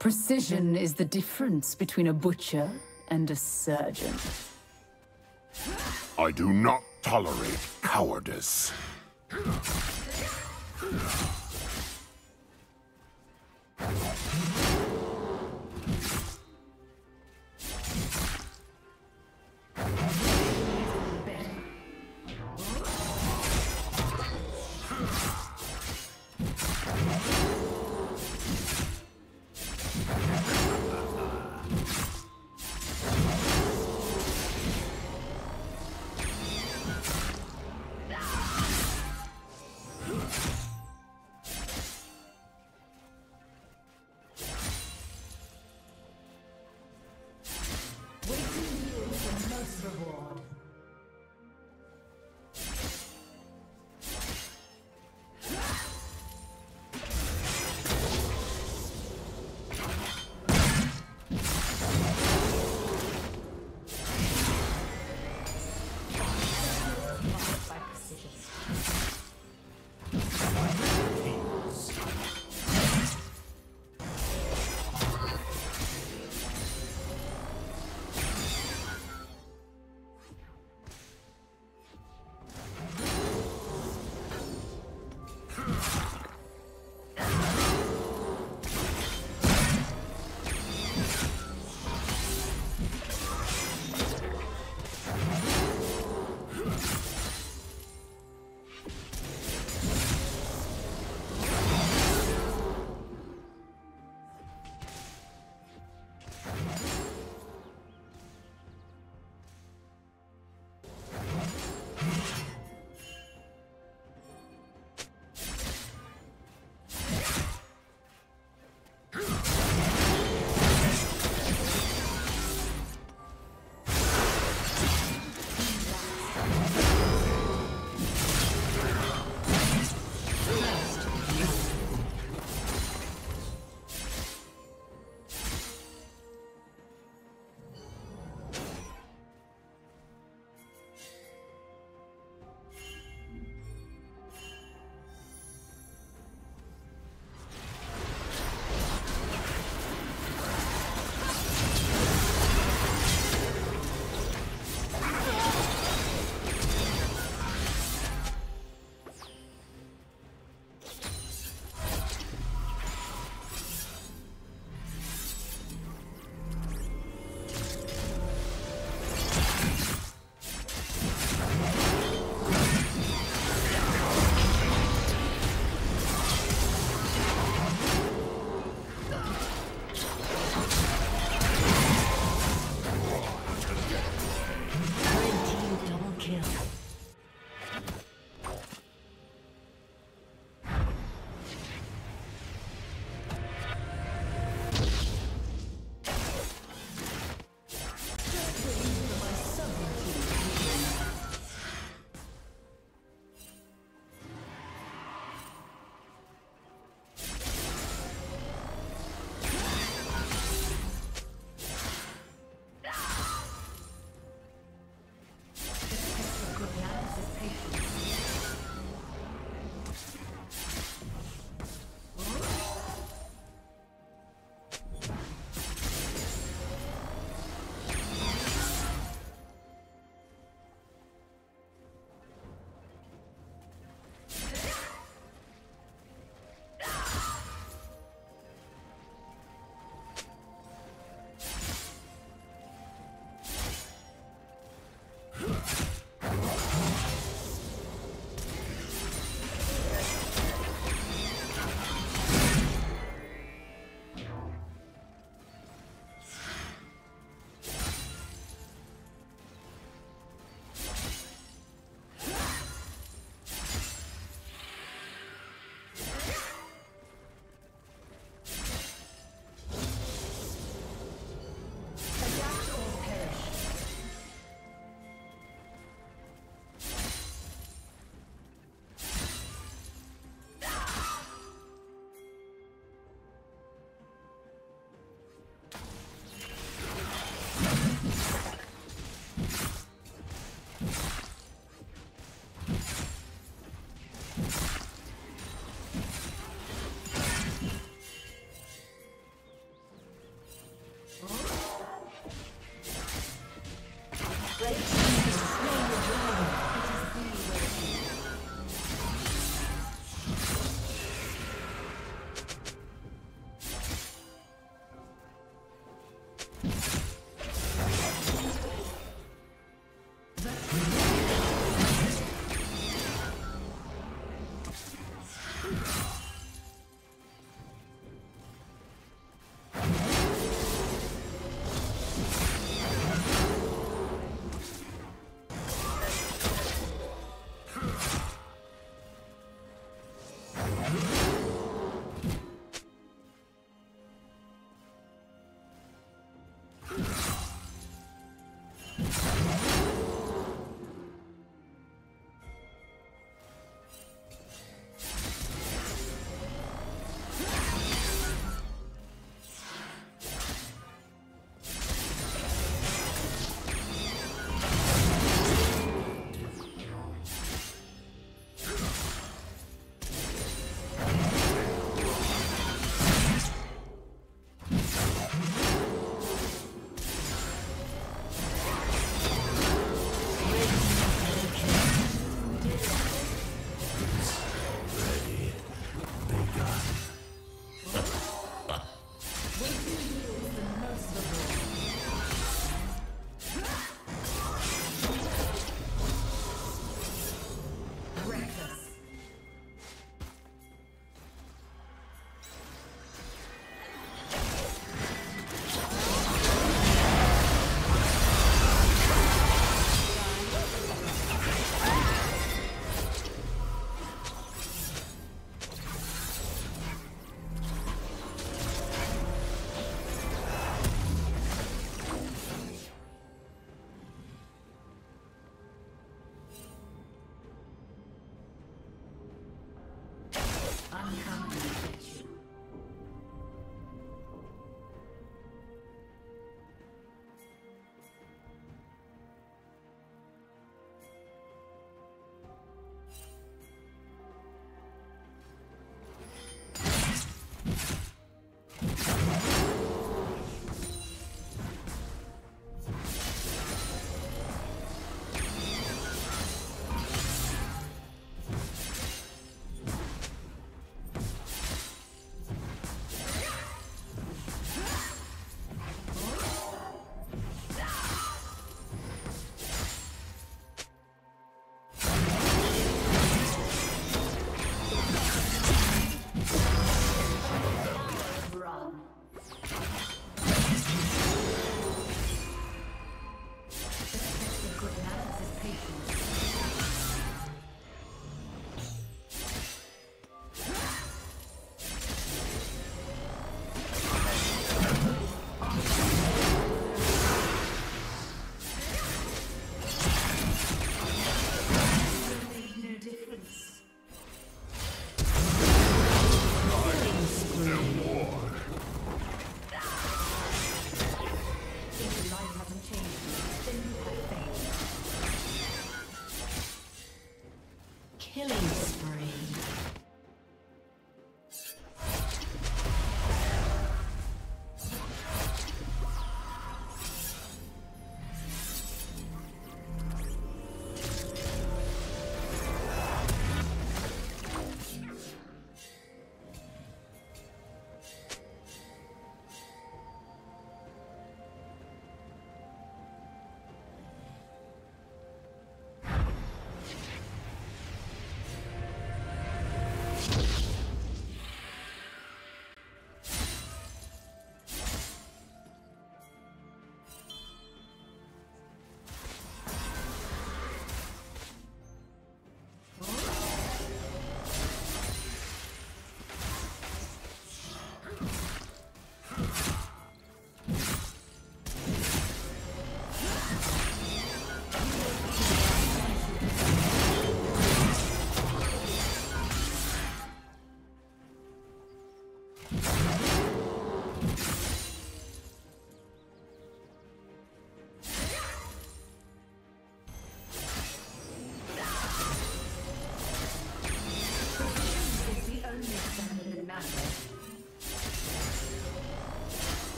Precision is the difference between a butcher and a surgeon. I do not tolerate cowardice.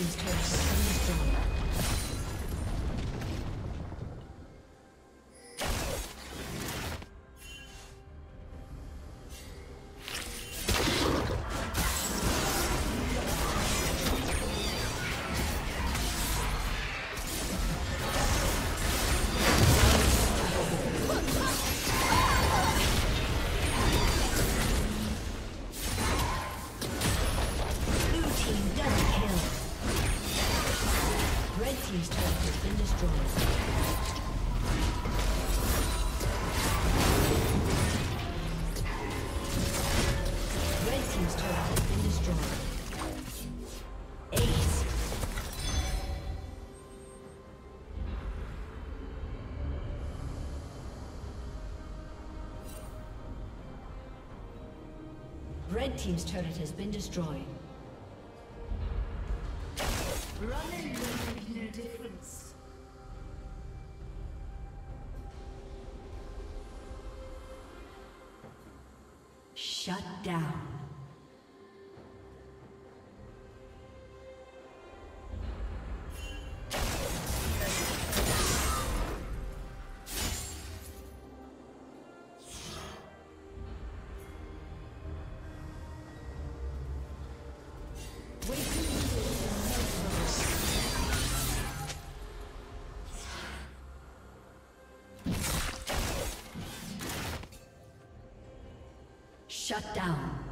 Team's turret Team's turret has been destroyed. Running will make no difference. Shut down. Shut down.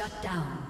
Shut down.